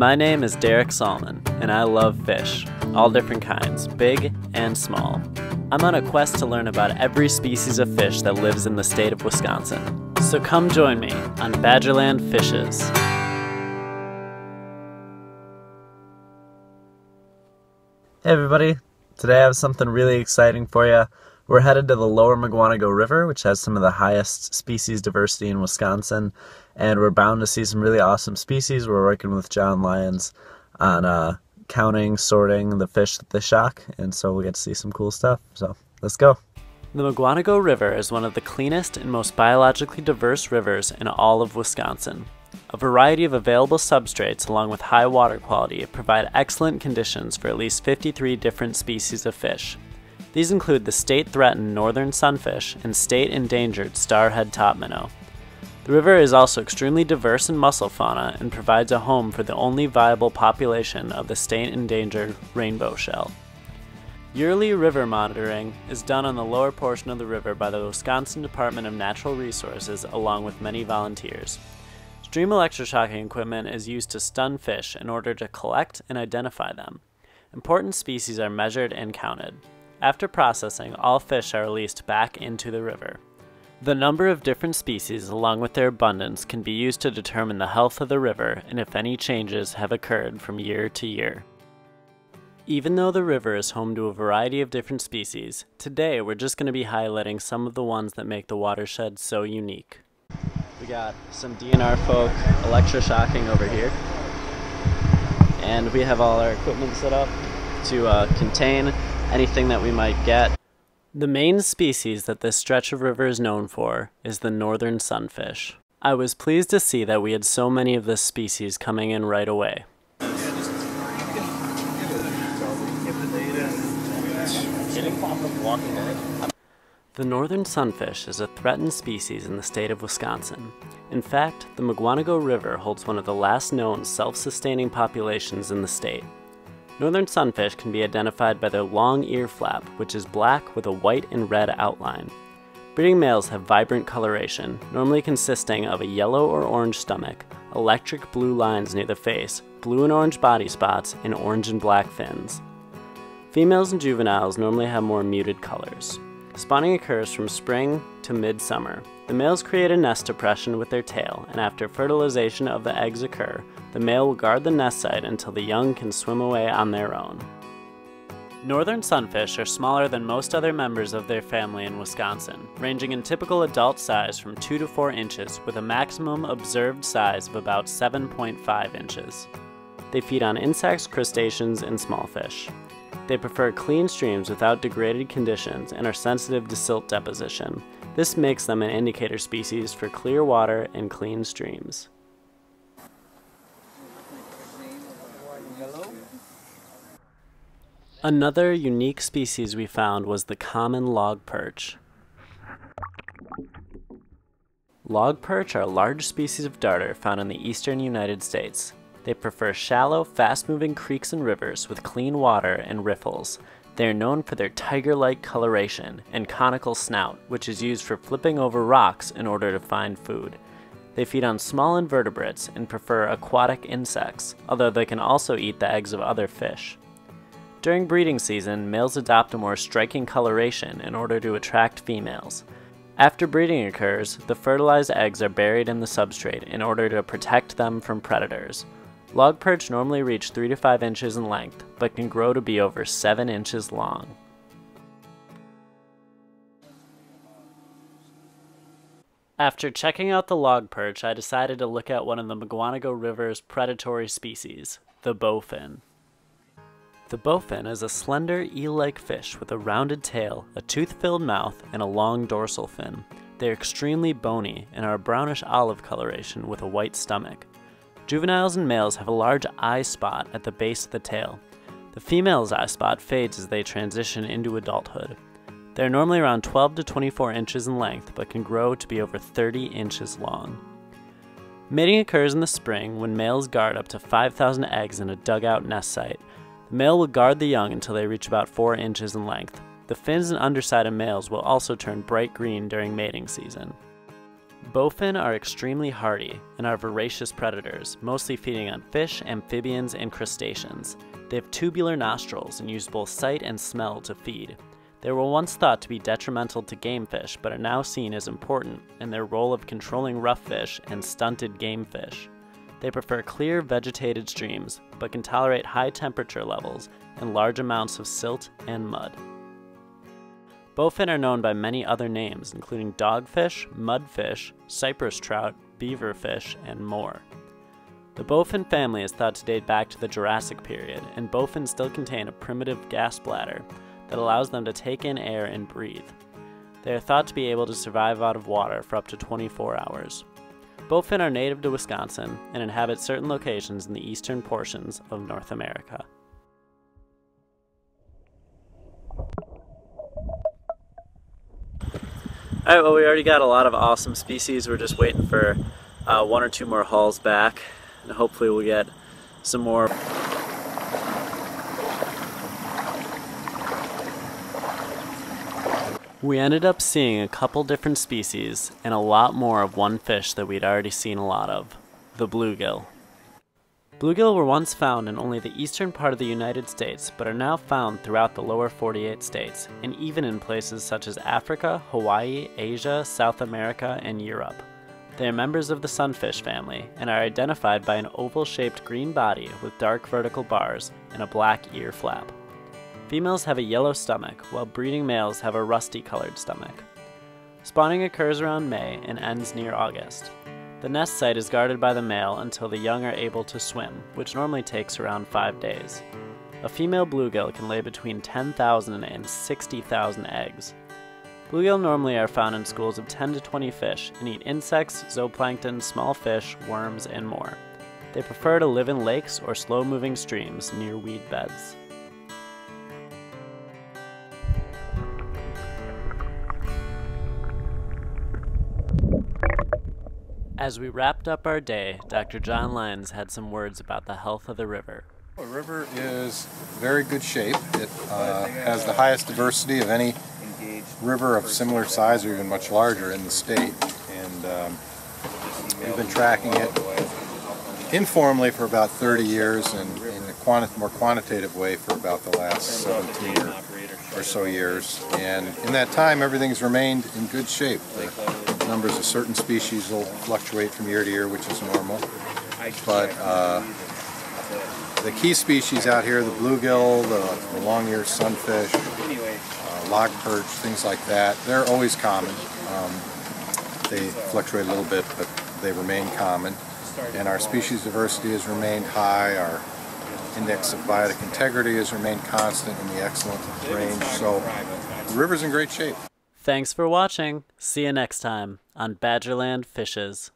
My name is Derek Sallmann, and I love fish, all different kinds, big and small. I'm on a quest to learn about every species of fish that lives in the state of Wisconsin. So come join me on Badgerland Fishes. Hey everybody, today I have something really exciting for you. We're headed to the lower Mukwonago River, which has some of the highest species diversity in Wisconsin, and we're bound to see some really awesome species. We're working with John Lyons on uh, counting, sorting the fish that they shock, and so we get to see some cool stuff. So let's go. The Mukwonago River is one of the cleanest and most biologically diverse rivers in all of Wisconsin. A variety of available substrates along with high water quality provide excellent conditions for at least 53 different species of fish. These include the state-threatened northern sunfish and state-endangered starhead top minnow. The river is also extremely diverse in mussel fauna and provides a home for the only viable population of the state-endangered rainbow shell. Yearly river monitoring is done on the lower portion of the river by the Wisconsin Department of Natural Resources along with many volunteers. Stream electroshocking equipment is used to stun fish in order to collect and identify them. Important species are measured and counted. After processing, all fish are released back into the river. The number of different species along with their abundance can be used to determine the health of the river and if any changes have occurred from year to year. Even though the river is home to a variety of different species, today we're just going to be highlighting some of the ones that make the watershed so unique. We got some DNR folk electroshocking over here. And we have all our equipment set up to uh, contain anything that we might get. The main species that this stretch of river is known for is the northern sunfish. I was pleased to see that we had so many of this species coming in right away. The northern sunfish is a threatened species in the state of Wisconsin. In fact, the Mukwonago River holds one of the last known self-sustaining populations in the state. Northern sunfish can be identified by their long ear flap, which is black with a white and red outline. Breeding males have vibrant coloration, normally consisting of a yellow or orange stomach, electric blue lines near the face, blue and orange body spots, and orange and black fins. Females and juveniles normally have more muted colors. Spawning occurs from spring to midsummer. The males create a nest depression with their tail, and after fertilization of the eggs occur, the male will guard the nest site until the young can swim away on their own. Northern sunfish are smaller than most other members of their family in Wisconsin, ranging in typical adult size from 2 to 4 inches with a maximum observed size of about 7.5 inches. They feed on insects, crustaceans, and small fish. They prefer clean streams without degraded conditions and are sensitive to silt deposition. This makes them an indicator species for clear water and clean streams. Another unique species we found was the common log perch. Log perch are large species of darter found in the eastern United States. They prefer shallow, fast-moving creeks and rivers with clean water and riffles. They are known for their tiger-like coloration and conical snout, which is used for flipping over rocks in order to find food. They feed on small invertebrates and prefer aquatic insects, although they can also eat the eggs of other fish. During breeding season, males adopt a more striking coloration in order to attract females. After breeding occurs, the fertilized eggs are buried in the substrate in order to protect them from predators. Log perch normally reach 3 to 5 inches in length, but can grow to be over 7 inches long. After checking out the log perch, I decided to look at one of the Mukwonago River's predatory species, the bowfin. The bowfin is a slender eel-like fish with a rounded tail, a tooth-filled mouth, and a long dorsal fin. They are extremely bony and are a brownish olive coloration with a white stomach. Juveniles and males have a large eye spot at the base of the tail. The female's eye spot fades as they transition into adulthood. They are normally around 12 to 24 inches in length, but can grow to be over 30 inches long. Mating occurs in the spring when males guard up to 5,000 eggs in a dugout nest site. The male will guard the young until they reach about 4 inches in length. The fins and underside of males will also turn bright green during mating season. Bowfin are extremely hardy and are voracious predators, mostly feeding on fish, amphibians, and crustaceans. They have tubular nostrils and use both sight and smell to feed. They were once thought to be detrimental to game fish, but are now seen as important in their role of controlling rough fish and stunted game fish. They prefer clear vegetated streams, but can tolerate high temperature levels and large amounts of silt and mud. Bowfin are known by many other names, including dogfish, mudfish, cypress trout, beaverfish, and more. The bowfin family is thought to date back to the Jurassic period, and bowfin still contain a primitive gas bladder that allows them to take in air and breathe. They are thought to be able to survive out of water for up to 24 hours. Bowfin are native to Wisconsin and inhabit certain locations in the eastern portions of North America. All right, well, we already got a lot of awesome species. We're just waiting for uh, one or two more hauls back, and hopefully we'll get some more. We ended up seeing a couple different species and a lot more of one fish that we'd already seen a lot of, the bluegill. Bluegill were once found in only the eastern part of the United States, but are now found throughout the lower 48 states, and even in places such as Africa, Hawaii, Asia, South America, and Europe. They are members of the sunfish family and are identified by an oval shaped green body with dark vertical bars and a black ear flap. Females have a yellow stomach, while breeding males have a rusty colored stomach. Spawning occurs around May and ends near August. The nest site is guarded by the male until the young are able to swim, which normally takes around 5 days. A female bluegill can lay between 10,000 and 60,000 eggs. Bluegill normally are found in schools of 10 to 20 fish and eat insects, zooplankton, small fish, worms, and more. They prefer to live in lakes or slow moving streams near weed beds. As we wrapped up our day, Dr. John Lyons had some words about the health of the river. The river is very good shape. It uh, has the highest diversity of any river of similar size or even much larger in the state. And um, we've been tracking it informally for about 30 years and in a quanti more quantitative way for about the last 17 or, so years. And in that time, everything's remained in good shape. The, numbers of certain species will fluctuate from year to year, which is normal. But uh, the key species out here, the bluegill, the, the long-eared sunfish, uh, log perch, things like that, they're always common. Um, they fluctuate a little bit, but they remain common. And our species diversity has remained high. Our index of biotic integrity has remained constant in the excellent range. So the river's in great shape. Thanks for watching. See you next time on Badgerland Fishes.